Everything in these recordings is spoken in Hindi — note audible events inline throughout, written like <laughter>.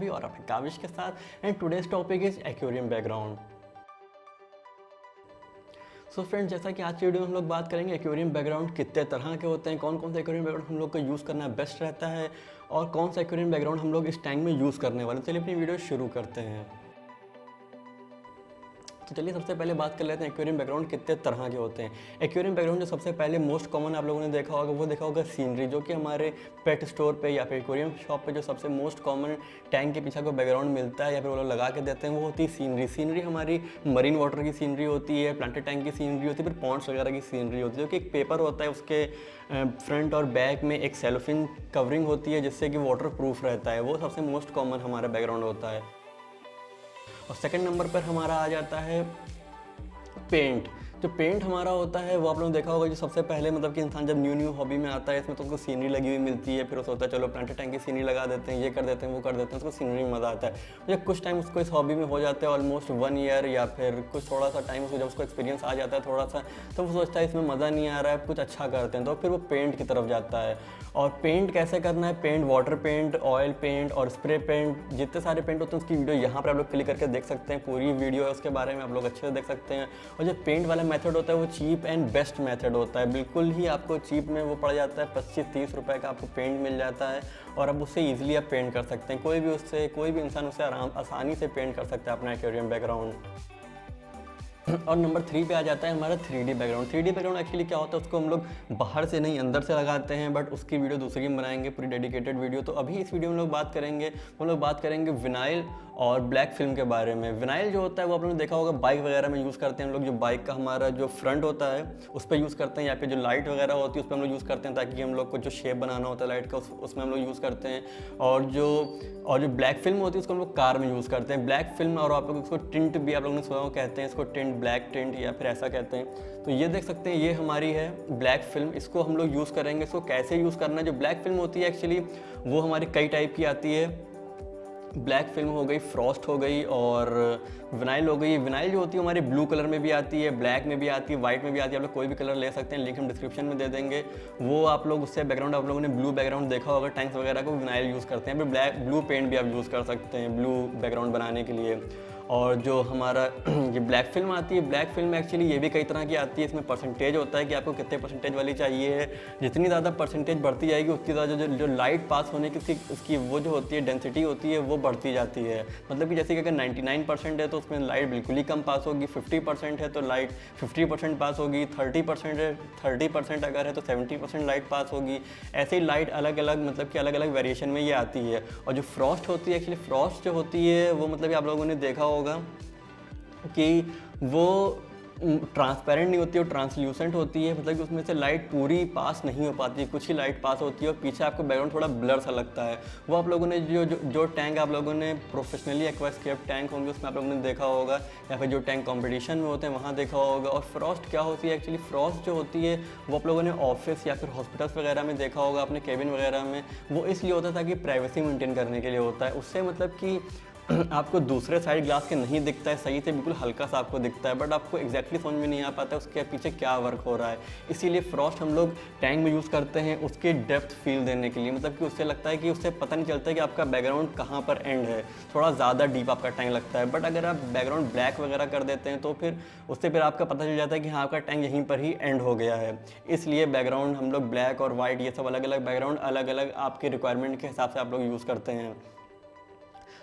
बॉबी और अपने काविश के साथ and today's topic is aquarium background so so friends जैसा कि आज की वीडियो में हम लोग बात करेंगे एक्वेरियम बैकग्राउंड कितने तरह के होते हैं कौन कौन से एक्वेरियम बैकग्राउंड हम लोग को यूज़ करना बेस्ट रहता है, और कौन सा एक्वेरियम बैकग्राउंड हम लोग इस टैंक में यूज़ करने वाले चलिए अपनी वीडियो शुरू करते हैं। तो चलिए सबसे पहले बात कर लेते हैं एक्वेरियम बैकग्राउंड कितने तरह के होते हैं। एक्वेरियम बैकग्राउंड जो सबसे पहले मोस्ट कॉमन आप लोगों ने देखा होगा, वो देखा होगा सीनरी जो कि हमारे पेट स्टोर पे या फिर एक्वेरियम शॉप पे जो सबसे मोस्ट कॉमन टैंक के पीछे को बैकग्राउंड मिलता है या फिर वो लोग लगा के देते हैं, वो होती है सीनरी सीनरी हमारी मरीन वाटर की सीनरी होती है प्लांटेड टैंक की सीनरी होती है, फिर पॉन्ड्स वगैरह की सीनरी होती है, जो कि एक पेपर होता है, उसके फ्रंट और बैक में एक सेलोफिन कवरिंग होती है, जिससे कि वाटर प्रूफ रहता है। वो सबसे मोस्ट कॉमन हमारा बैकग्राउंड होता है। और सेकंड नंबर पर हमारा आ जाता है पेंट जो पेंट हमारा होता है, वो आप लोगों ने देखा होगा जो सबसे पहले मतलब कि इंसान जब न्यू न्यू हॉबी में आता है, इसमें तो उसको सीनरी लगी हुई मिलती है, फिर उसे होता है, चलो प्लांटेड टैंक की सीनरी लगा देते हैं, ये कर देते हैं, वो कर देते हैं, उसको सीनरी में मज़ा आता है। जब कुछ टाइम उसको इस हॉबी में हो जाता है ऑलमोस्ट वन ईयर या फिर कुछ थोड़ा सा टाइम उसको जब उसको एक्सपीरियंस आ जाता है थोड़ा सा तो वो सोचता है, इसमें मज़ा नहीं आ रहा है, कुछ अच्छा करते हैं। तो फिर वो पेंट की तरफ़ जाता है। और पेंट कैसे करना है? Paint water paint oil paint और स्प्रे पेंट जितने सारे पेंट होते हैं, उसकी वीडियो यहाँ पर आप लोग क्लिक करके देख सकते हैं। पूरी वीडियो है, उसके बारे में आप लोग अच्छे से देख सकते हैं। और जो पेंट वाला मेथड होता है, वो चीप एंड बेस्ट मेथड होता है। बिल्कुल ही आपको चीप में वो पड़ जाता है पच्चीस तीस रुपए का आपको पेंट मिल जाता है और अब उससे ईजिली आप पेंट कर सकते हैं। कोई भी उससे, कोई भी इंसान उससे आराम, आसानी से पेंट कर सकता है अपना एक्वेरियम बैकग्राउंड और नंबर थ्री पे आ जाता है हमारा three D background. Three D background actually क्या होता है उसको हम लोग बाहर से नहीं अंदर से लगाते हैं बट उसकी वीडियो दूसरी में बनाएँगे पूरी डेडिकेटेड वीडियो तो अभी इस वीडियो में लोग बात करेंगे हम लोग बात करेंगे विनाइल और ब्लैक फ़िल्म के बारे में। विनाइल जो होता है वो आप लोगों ने देखा होगा बाइक वगैरह में यूज़ करते हैं हम लोग जो बाइक का हमारा जो फ्रंट होता है उस पर यूज़ करते हैं या फिर जो लाइट वगैरह होती है उस पर हम लोग यूज़ करते हैं ताकि हम लोग को जो शेप बनाना होता है लाइट का उस, उसमें हम लोग यूज़ करते हैं। और जो और जो ब्लैक फ़िल्म होती है उसको हम लोग कार में यूज़ करते हैं। ब्लैक फ़िल्म और आप लोग उसको टिंट भी आप लोगों ने सुना कहते हैं इसको टिंट ब्लैक टिंट या फिर ऐसा कहते हैं। तो ये देख सकते हैं, ये हमारी है ब्लैक फ़िल्म। इसको हम लोग यूज़ करेंगे, इसको कैसे यूज़ करना है? जो ब्लैक फ़िल्म होती है एक्चुअली, वो हमारी कई टाइप की आती है। ब्लैक फ़िल्म हो गई, फ्रॉस्ट हो गई और विनाइल हो गई। विनाइल जो होती है हमारी ब्लू कलर में भी आती है, ब्लैक में भी आती है, वाइट में भी आती है। आप लोग कोई भी कलर ले सकते हैं, लिंक हम डिस्क्रिप्शन में दे देंगे। वो आप लोग, उससे बैकग्राउंड आप लोगों ने ब्लू बैकग्राउंड देखा होगा टैंक्स वगैरह को विनाइल यूज़ करते हैं। फिर ब्लैक ब्लू पेंट भी आप यूज़ कर सकते हैं ब्लू बैकग्राउंड बनाने के लिए। और जो हमारा, <clears throat> ये ब्लैक फ़िल्म आती है ब्लैक फ़िल्म एक्चुअली ये भी कई तरह की आती है, इसमें परसेंटेज होता है कि आपको कितने परसेंटेज वाली चाहिए है। जितनी ज़्यादा परसेंटेज बढ़ती जाएगी, उतनी ज़्यादा जो जो लाइट पास होने की, उसकी उसकी वो जो होती है डेंसिटी होती है, वो बढ़ती जाती है। मतलब कि जैसे कि अगर 99 परसेंट है तो उसमें लाइट बिल्कुल ही कम पास होगी। 50 परसेंट है तो लाइट 50 परसेंट पास होगी। 30 परसेंट है 30 परसेंट अगर है तो 70 परसेंट लाइट पास होगी। ऐसे ही लाइट अलग अलग मतलब कि अलग अलग वेरिएशन में ये आती है। और जो फ्रॉस्ट होती है एक्चुअली फ्रॉस्ट जो होती है, वो मतलब आप लोगों ने देखा होगा कि वो ट्रांसपेरेंट नहीं होती है ट्रांसल्यूसेंट होती है मतलब कि उसमें से लाइट पूरी पास नहीं हो पाती कुछ ही लाइट पास होती है और पीछे आपको बैकग्राउंड थोड़ा ब्लर सा लगता है। वो आप लोगों ने जो जो, जो टैंक आप लोगों ने प्रोफेशनली एक्वास्केप टैंक होंगे उसमें आप लोगों ने देखा होगा या फिर जो टैंक कॉम्पिटिशन में होते हैं वहाँ देखा होगा। और फ्रॉस्ट क्या होती है? एक्चुअली फ्रॉस्ट जो होती है वो आप लोगों ने ऑफ़िस या फिर हॉस्पिटल्स वगैरह में देखा होगा अपने केबिन वगैरह में। वो इसलिए होता था कि प्राइवेसी मेंटेन करने के लिए होता है। उससे मतलब कि <clears throat> आपको दूसरे साइड ग्लास के नहीं दिखता है, सही से बिल्कुल हल्का सा आपको दिखता है बट आपको एक्जैक्टली समझ में नहीं आ पाता उसके पीछे क्या वर्क हो रहा है। इसीलिए फ्रॉस्ट हम लोग टैंक में यूज़ करते हैं उसके डेप्थ फील देने के लिए। मतलब कि उससे लगता है कि उससे पता नहीं चलता कि आपका बैकग्राउंड कहाँ पर एंड है। थोड़ा ज़्यादा डीप आपका टैंक लगता है बट अगर आप बैकग्राउंड ब्लैक वगैरह कर देते हैं तो फिर उससे फिर आपका पता चल जाता है कि हाँ आपका टैंक यहीं पर ही एंड हो गया है। इसलिए बैकग्राउंड हम लोग ब्लैक और वाइट ये सब अलग अलग बैकग्राउंड अलग अलग आपके रिक्वायरमेंट के हिसाब से आप लोग यूज़ करते हैं।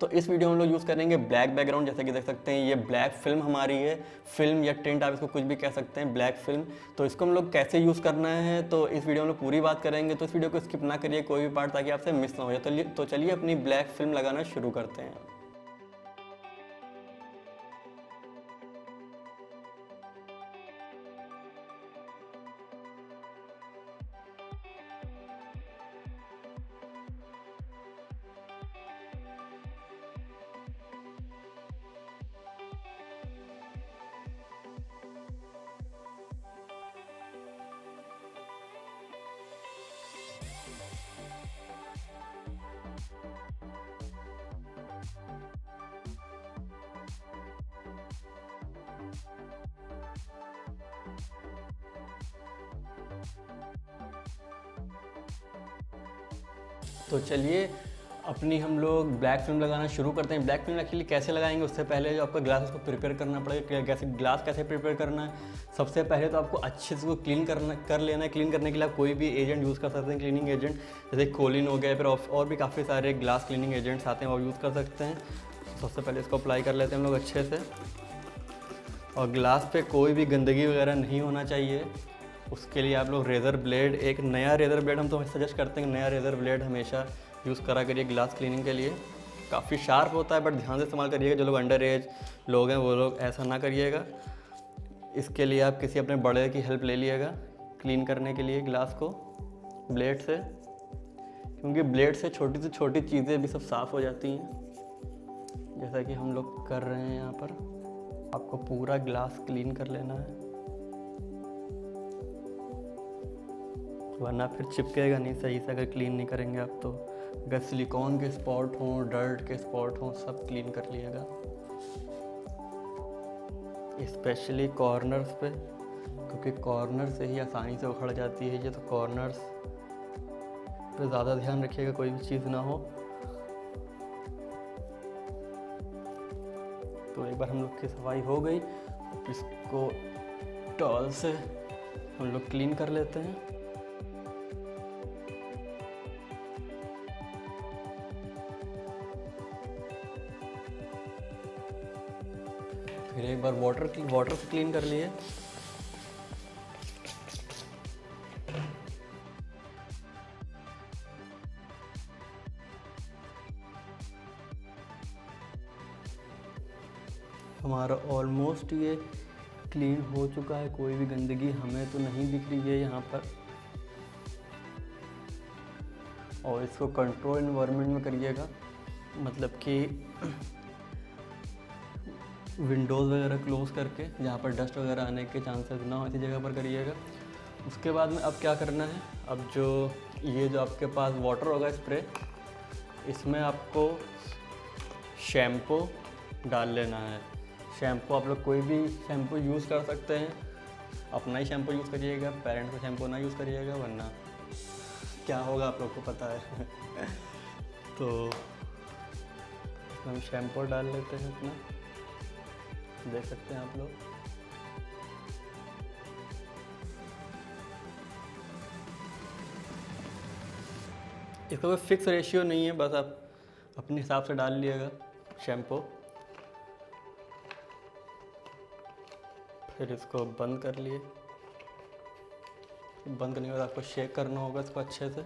तो इस वीडियो में हम लोग यूज़ करेंगे ब्लैक बैकग्राउंड जैसे कि देख सकते हैं, ये ब्लैक फ़िल्म हमारी है। फ़िल्म या टेंट आप इसको कुछ भी कह सकते हैं, ब्लैक फ़िल्म तो इसको हम लोग कैसे यूज़ करना है तो इस वीडियो में पूरी बात करेंगे। तो इस वीडियो को स्किप ना करिए, कोई भी पार्ट ताकि आपसे मिस ना हो। जाए तो चलिए अपनी ब्लैक फ़िल्म लगाना शुरू करते हैं। तो चलिए, अपनी हम लोग ब्लैक फ़िल्म लगाना शुरू करते हैं। ब्लैक फ़िल्म एक्चुअली कैसे लगाएँगे? उससे पहले जो आपका ग्लास उसको प्रिपेयर करना पड़ेगा कैसे ग्लास कैसे प्रिपेयर करना है? सबसे पहले तो आपको अच्छे से उसको क्लीन करना, कर लेना है। क्लीन करने के लिए आप कोई भी एजेंट यूज़ कर सकते हैं क्लीनिंग एजेंट जैसे कोलिन हो गया, फिर और भी काफ़ी सारे ग्लास क्लीनिंग एजेंट्स आते हैं, वो यूज़ कर सकते हैं। सबसे पहले इसको अप्लाई कर लेते हैं हम लोग अच्छे से। और ग्लास पे कोई भी गंदगी वगैरह नहीं होना चाहिए। उसके लिए आप लोग रेज़र ब्लेड एक नया रेज़र ब्लेड हम तो सजेस्ट करते हैं नया रेज़र ब्लेड हमेशा यूज़ करा करिए ग्लास क्लीनिंग के लिए। काफ़ी शार्प होता है बट ध्यान से इस्तेमाल करिएगा, जो लोग अंडर एज लोग हैं, वो लोग ऐसा ना करिएगा। इसके लिए आप किसी अपने बड़े की हेल्प ले लिएगा क्लीन करने के लिए ग्लास को ब्लेड से। क्योंकि ब्लेड से छोटी से छोटी चीज़ें भी सब साफ़ हो जाती हैं। जैसा कि हम लोग कर रहे हैं यहाँ पर, आपको पूरा ग्लास क्लीन कर लेना है। वरना फिर चिपकेगा नहीं सही से, अगर क्लीन नहीं करेंगे आप तो। अगर सिलिकॉन के स्पॉट हों डर्ट के स्पॉट हों, सब क्लीन कर लिएगा। स्पेशली कॉर्नर्स पे, क्योंकि कॉर्नर से ही आसानी से उखड़ जाती है ये तो कॉर्नर्स पे ज़्यादा ध्यान रखिएगा, कोई भी चीज़ ना हो। तो एक बार हम लोग की सफ़ाई हो गई इसको टॉल से हम लोग क्लीन कर लेते हैं। बार वाटर वाटर से क्लीन कर लिए। हमारा ऑलमोस्ट ये क्लीन हो चुका है, कोई भी गंदगी हमें तो नहीं दिख रही है यहाँ पर। और इसको कंट्रोल इन्वायरमेंट में करिएगा मतलब कि विंडोज़ वगैरह क्लोज़ करके, जहाँ पर डस्ट वगैरह आने के चांसेस ना हो ऐसी जगह पर करिएगा। उसके बाद में अब क्या करना है? अब जो ये जो आपके पास वाटर होगा स्प्रे इसमें आपको शैम्पू डाल लेना है। शैम्पू आप लोग कोई भी शैम्पू यूज़ कर सकते हैं। अपना ही शैम्पू यूज़ करिएगा पेरेंट्स का शैम्पू ना यूज़ करिएगा, वरना क्या होगा आप लोग को पता है। <laughs> तो हम शैम्पू डाल लेते हैं अपना। देख सकते हैं आप लोग। इसका कोई फिक्स रेशियो नहीं है, बस आप अपने हिसाब से डाल लिएगा शैम्पू फिर इसको बंद कर लिए। बंद करने के बाद आपको शेक करना होगा इसको अच्छे से।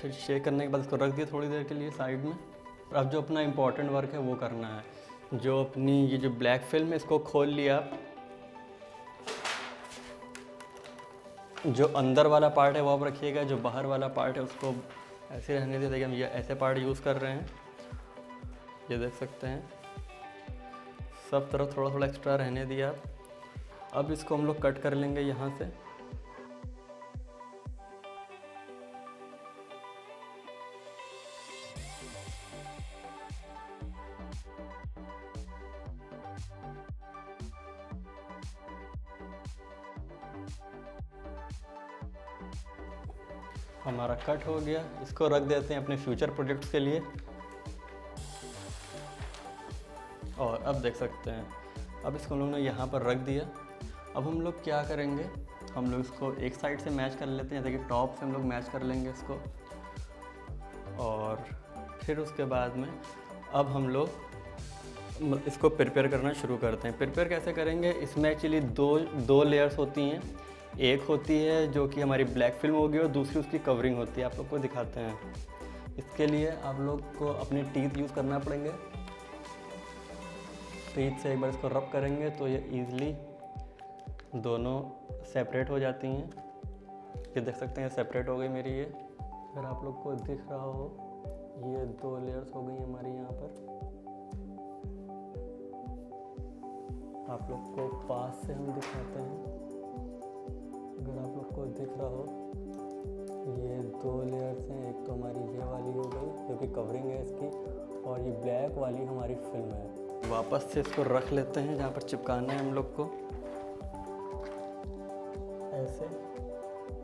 फिर शेक करने के बाद इसको रख दिया थोड़ी देर के लिए साइड में। अब जो अपना इम्पोर्टेंट वर्क है वो करना है। जो अपनी ये जो ब्लैक फ़िल्म है, इसको खोल लिया। आप जो अंदर वाला पार्ट है वो आप रखिएगा, जो बाहर वाला पार्ट है उसको ऐसे रहने दे देखिए हम ये ऐसे पार्ट यूज़ कर रहे हैं। ये देख सकते हैं। सब तरफ़ थोड़ा थोड़ा एक्स्ट्रा रहने दिया। अब इसको हम लोग कट कर लेंगे यहाँ से। हमारा कट हो गया। इसको रख देते हैं अपने फ्यूचर प्रोजेक्ट्स के लिए। और अब देख सकते हैं। अब इसको हम लोग ने यहाँ पर रख दिया। अब हम लोग क्या करेंगे? हम लोग इसको एक साइड से मैच कर लेते हैं, जैसे कि टॉप से हम लोग मैच कर लेंगे इसको। और फिर उसके बाद में अब हम लोग इसको प्रिपेयर करना शुरू करते हैं। प्रिपेयर कैसे करेंगे? इसमें एक्चुअली दो दो लेयर्स होती हैं। एक होती है जो कि हमारी ब्लैक फ़िल्म होगी और दूसरी उसकी कवरिंग होती है। आप लोग को दिखाते हैं। इसके लिए आप लोग को अपने टीथ यूज़ करना पड़ेंगे। टीथ से एक बार इसको रब करेंगे तो ये ईज़िली दोनों सेपरेट हो जाती हैं। ये देख सकते हैं सेपरेट हो गई मेरी ये। अगर आप लोग को दिख रहा हो, ये दो लेयर्स हो गई हमारी यहाँ पर। आप लोग को पास से हम दिखाते हैं। अगर आप लोग को दिख रहा हो, ये दो लेयर्स हैं, एक तो हमारी ये वाली हो गई, जो कि कवरिंग है इसकी, और ये ब्लैक वाली हमारी फ़िल्म है। वापस से इसको रख लेते हैं, जहाँ पर चिपकाना है हम लोग को। ऐसे।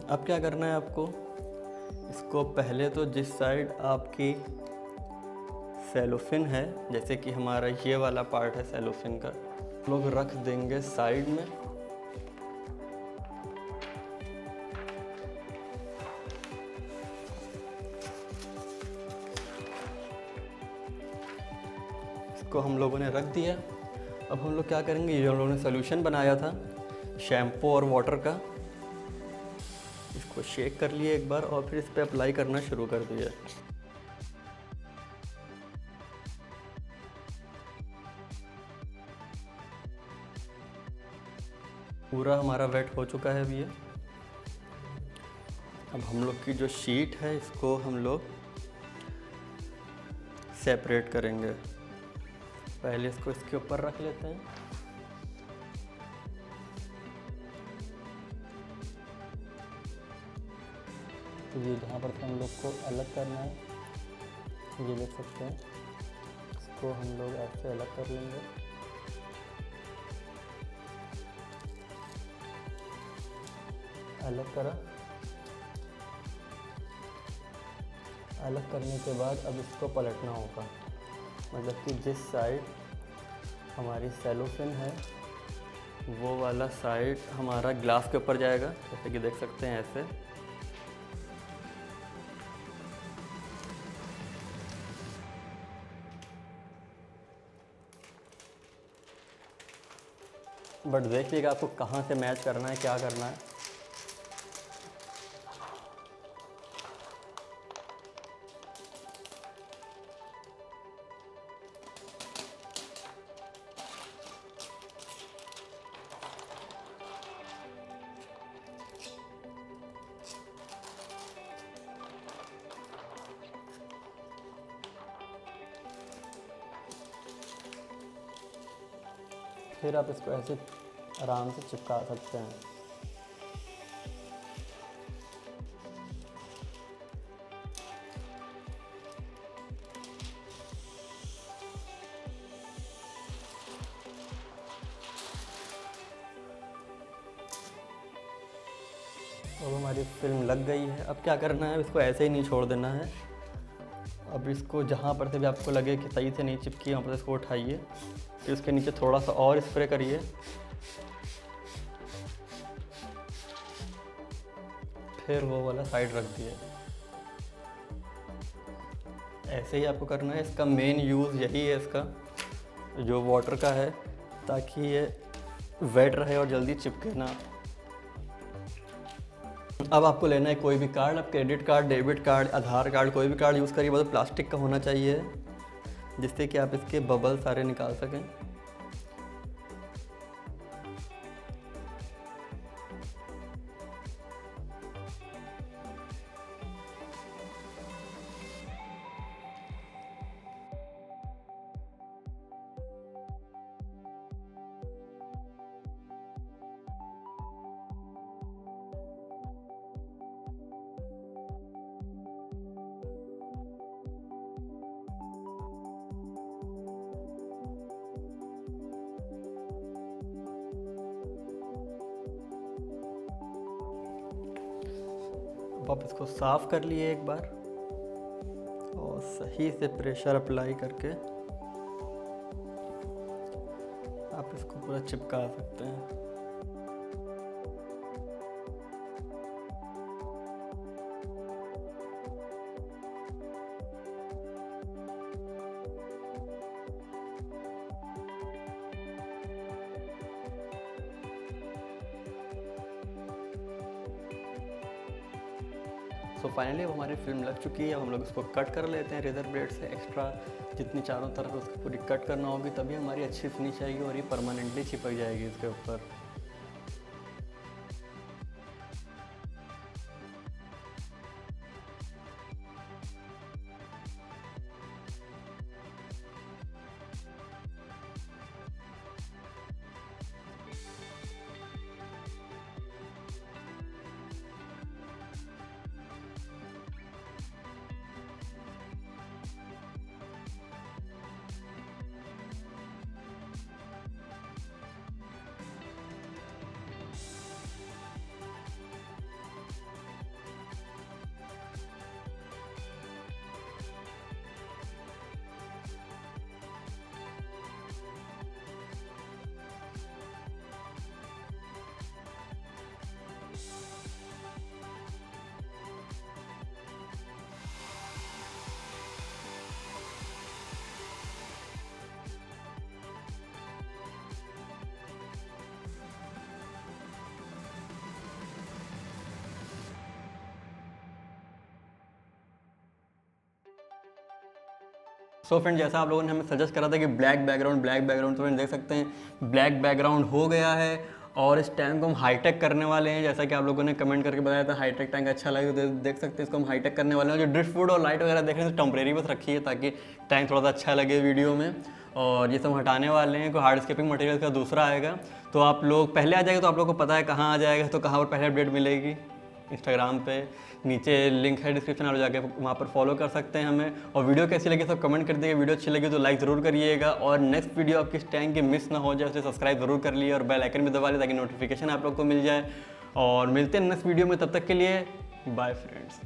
अब क्या करना है आपको? इसको पहले तो जिस साइड आपकी सेलोफिन है, जैसे कि हमारा ये वाला पार्ट है सेलोफिन का लोग रख देंगे साइड में। इसको हम लोगों ने रख दिया। अब हम लोग क्या करेंगे? ये हम लोगों ने सोल्यूशन बनाया था शैम्पू और वाटर का। इसको शेक कर लिए एक बार और फिर इस पर अप्लाई करना शुरू कर दिया। पूरा हमारा वेट हो चुका है अभी ये। अब हम लोग की जो शीट है, इसको हम लोग सेपरेट करेंगे। पहले इसको इसके ऊपर रख लेते हैं। तो ये जहाँ पर हम लोग को अलग करना है, ये देख सकते हैं। इसको हम लोग ऐसे अलग कर लेंगे। अलग करा। अलग करने के बाद अब इसको पलटना होगा। मतलब कि जिस साइड हमारी सेलोफिन है, वो वाला साइड हमारा ग्लास के ऊपर जाएगा। जैसे कि देख सकते हैं ऐसे। बट देखिएगा आपको कहाँ से मैच करना है, क्या करना है। फिर आप इसको ऐसे आराम से चिपका सकते हैं। अब हमारी फ़िल्म लग गई है। अब क्या करना है? इसको ऐसे ही नहीं छोड़ देना है। अब इसको जहाँ पर से भी आपको लगे कि सही से नहीं चिपकी, वहाँ पर इसको उठाइए। फिर उसके नीचे थोड़ा सा और स्प्रे करिए। फिर वो वाला साइड रख दिए। ऐसे ही आपको करना है। इसका मेन यूज़ यही है इसका, जो वाटर का है, ताकि ये वेट रहे और जल्दी चिपके ना। अब आपको लेना है कोई भी कार्ड आप credit card debit card Aadhaar card कोई भी कार्ड यूज़ करिए। वो तो प्लास्टिक का होना चाहिए। जिससे कि आप इसके बबल सारे निकाल सकें। आप इसको साफ़ कर लिए एक बार और सही से प्रेशर अप्लाई करके आप इसको पूरा चिपका सकते हैं। सो फाइनली अब हमारी फ़िल्म लग चुकी है। अब हम लोग इसको कट कर लेते हैं रेजर ब्लेड से एक्स्ट्रा जितनी चारों तरफ़ उसको पूरी कट करना होगी, तभी हमारी अच्छी फिनिश आएगी और ये परमानेंटली चिपक जाएगी इसके ऊपर। सो फ्रेंड जैसा आप लोगों ने हमें सजेस्ट करा था कि ब्लैक बैकग्राउंड ब्लैक बैकग्राउंड तो फ्रेंड देख सकते हैं ब्लैक बैकग्राउंड हो गया है और इस टैंक को हम हाईटेक करने वाले हैं। जैसा कि आप लोगों ने कमेंट करके बताया था हाईटेक टैंक अच्छा लगे तो देख सकते हैं, इसको हम हाईटेक करने वाले हैं। जो ड्रिफ्ट फ़ूड और लाइट वगैरह देख रहे हैं तो टेम्परेरी बस रखी है ताकि टैंक थोड़ा सा अच्छा लगे वीडियो में। और ये सब हटाने वाले हैं, कोई हार्ड स्केपिंग मटेरियल का दूसरा आएगा। तो आप लोग पहले आ जाएगा तो आप लोग को पता है कहाँ आ जाएगा तो कहाँ पर पहले अपडेट मिलेगी? इंस्टाग्राम पे। नीचे लिंक है डिस्क्रिप्शन आप जाके वहाँ पर फॉलो कर सकते हैं हमें। और वीडियो कैसी लगी सब कमेंट कर दीजिएगा वीडियो अच्छी लगी तो लाइक ज़रूर करिएगा। और नेक्स्ट वीडियो आपकी इस टैंक की मिस ना हो जाए, उसे सब्सक्राइब ज़रूर कर लिए और बेल आइकन भी दबा लिया ताकि नोटिफिकेशन आप लोग को मिल जाए। और मिलते हैं नेक्स्ट वीडियो में। तब तक के लिए बाय फ्रेंड्स